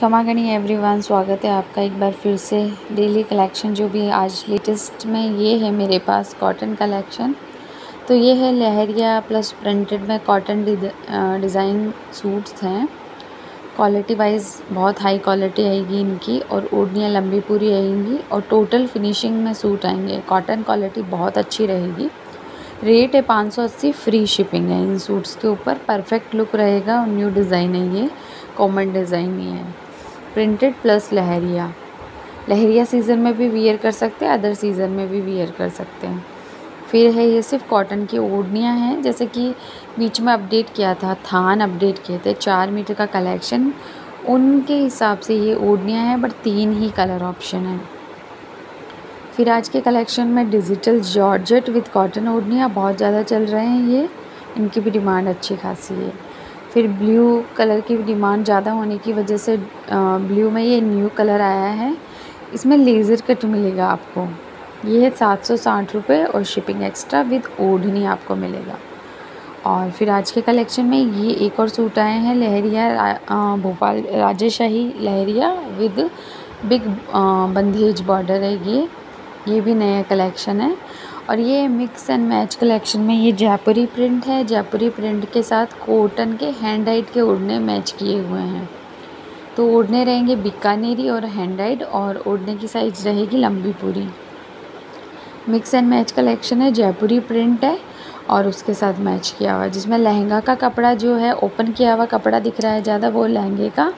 करिए एवरीवन स्वागत है आपका एक बार फिर से डेली कलेक्शन जो भी आज लेटेस्ट में ये है मेरे पास कॉटन कलेक्शन तो ये है लहरिया प्लस प्रिंटेड में कॉटन डिज़ाइन सूट्स हैं। क्वालिटी वाइज बहुत हाई क्वालिटी आएगी इनकी और ओढ़नियाँ लंबी पूरी आएँगी और टोटल फिनिशिंग में सूट आएँगे। कॉटन क्वालिटी बहुत अच्छी रहेगी। रेट है पाँच सौ अस्सी फ्री शिपिंग है इन सूट्स के ऊपर। परफेक्ट लुक रहेगा और न्यू डिज़ाइन है ये। कॉमन डिज़ाइन ही है। Printed plus leheriya. Leheriya season में भी वियर कर सकते हैं अदर सीज़न में भी वियर कर सकते हैं। फिर है ये सिर्फ़ कॉटन की ओढ़नियाँ हैं, जैसे कि बीच में अपडेट किया था, थान अपडेट किए थे, चार मीटर का कलेक्शन उनके हिसाब से ये ओढ़नियाँ हैं बट तीन ही कलर ऑप्शन है। फिर आज के कलेक्शन में डिजिटल जॉर्जेट विद कॉटन ओढ़नियाँ बहुत ज़्यादा चल रहे हैं ये। इनकी भी डिमांड अच्छी खासी है। फिर ब्लू कलर की डिमांड ज़्यादा होने की वजह से ब्लू में ये न्यू कलर आया है। इसमें लेज़र कट मिलेगा आपको। ये है सात सौ साठ रुपये और शिपिंग एक्स्ट्रा विद ओढ़नी आपको मिलेगा। और फिर आज के कलेक्शन में ये एक और सूट आए हैं, लहरिया भोपाल, राजेशाही leheriya with big bandhej border है ये। ये भी नया कलेक्शन है। और ये मिक्स एंड मैच कलेक्शन में ये जयपुरी प्रिंट है। जयपुरी प्रिंट के साथ कॉटन के हैंड हाइट के ओढ़ने मैच किए हुए हैं। तो ओढ़ने रहेंगे बीकानेरी और हैंड और ओढ़ने की साइज़ रहेगी लंबी पूरी। मिक्स एंड मैच कलेक्शन है जयपुरी प्रिंट है और उसके साथ मैच किया हुआ जिसमें लहंगा का कपड़ा जो है ओपन किया हुआ कपड़ा दिख रहा है ज़्यादा, वो लहंगे का।